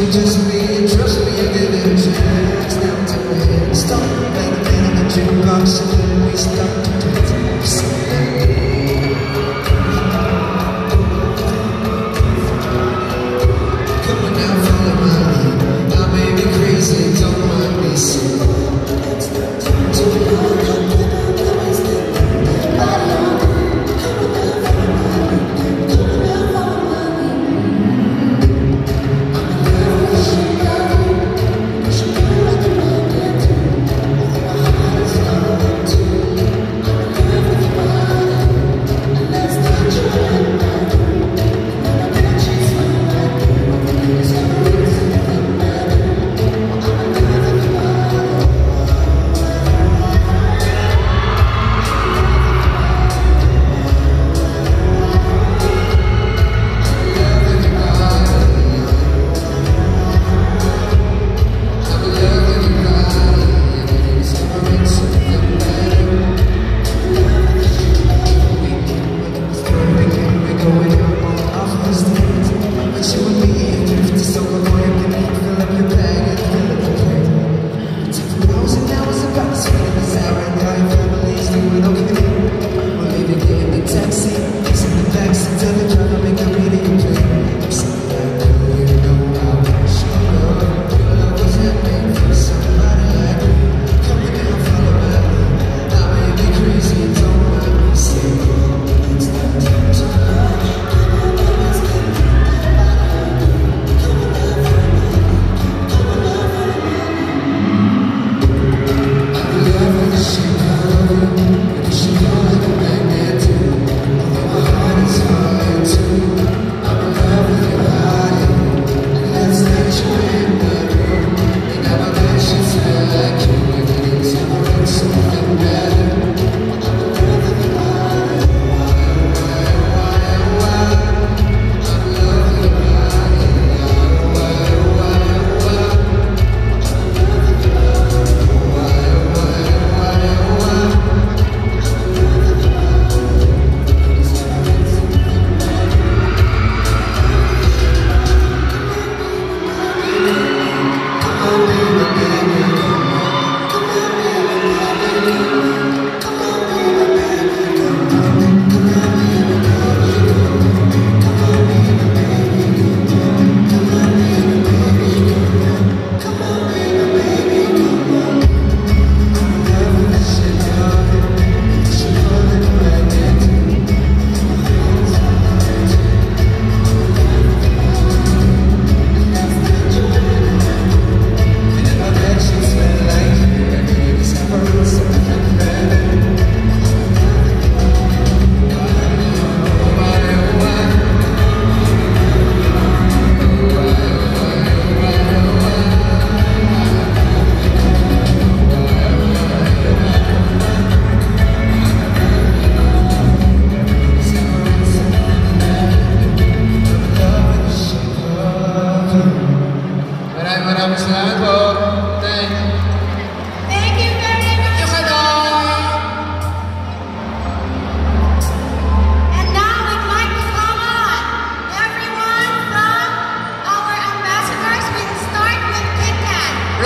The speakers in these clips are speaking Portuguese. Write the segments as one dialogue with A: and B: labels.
A: you just be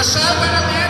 B: passava era.